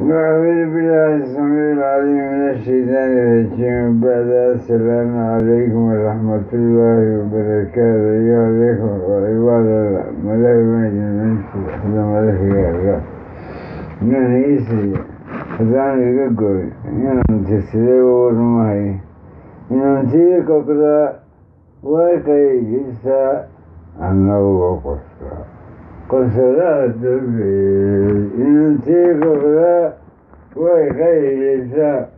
أعوذ بالله السميع العليم من الشيطان الرجيم بعد السلام عليكم ورحمة الله وبركاته أيها الإخوة وعباد الله ملك من هذا ملك الله من إيسي هذا يقول إن تسلي ورمهي إن تيك كذا وكي جسا أنه وقصة كذا وكي جسا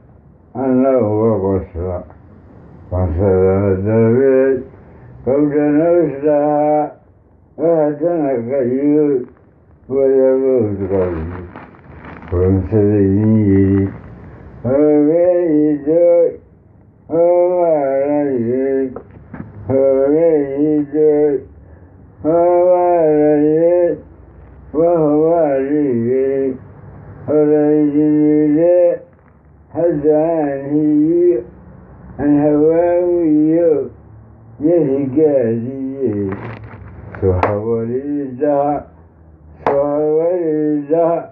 أنه وقصة قصرات البيت قبل نفسها وهتنك ويبوت قلبي. وانسديني حزاني الهواوي يهجازي سحولي ذا سحولي ذا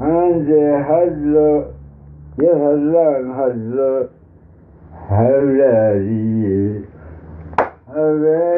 عندي حزل يهزان حزل حولادي حبايدي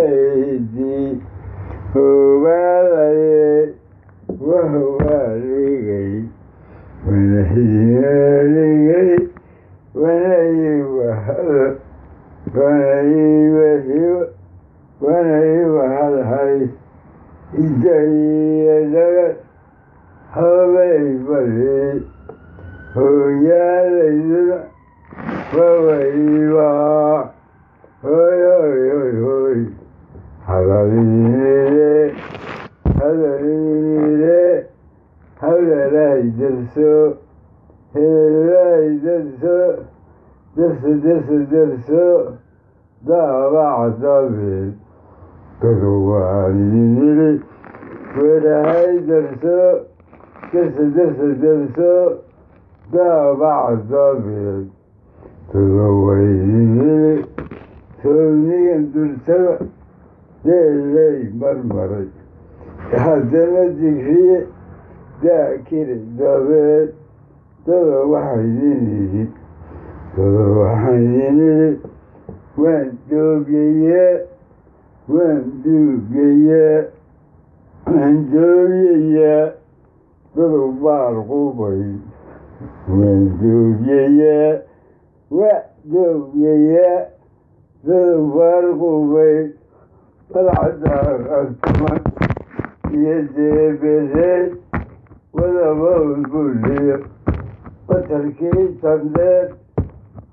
weydii ogaadayey wuxuu waaligay wanahiyaaligay wanayi wahal hay iday درس درس درسو ضاع عذابي كرواني ولا يدرسو درس درس درسو ضاع عذابي تزوجيني سوني درسوا ليلي مرمري هذا الذكري ذاكر الزبيت تزوجيني تزوجيني وانتوبيا وانتوبيا وانتوبيا تزوج قوبي وانتوبيا وجوية ذوالق بيت العذاب الثمن يدي بزيت وذبوا كل وتركي تندر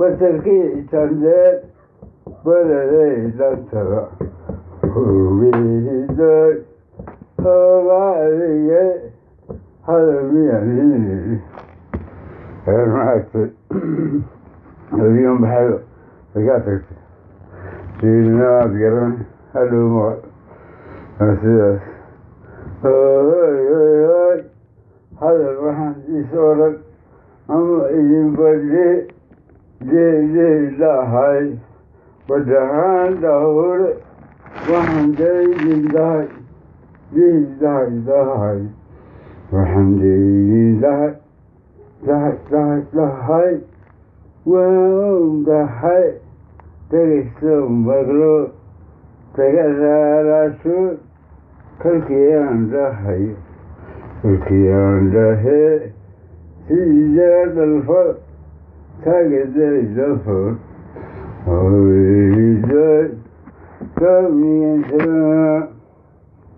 بتركي تنزل ولا ليلة ترى سيدنا أذكرني حلو ما أسيس هاي هاي هاي هذا الرحم يسولك أما إذن بدي دي دي لا هاي ودهان دهور وحن دي دي دهي دي دهي دهي وحن دي دهي دهي دهي دهي وهم دهي ترسم بغلو تغزالاسو كالكيان دهي الكيان دهي سيجاد الفضل تجد الزفر ويجد ثمني السماء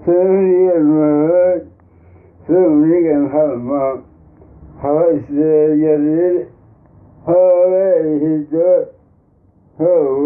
ثمني الموت ثمني الجليل هويه الدور هو علي Oh,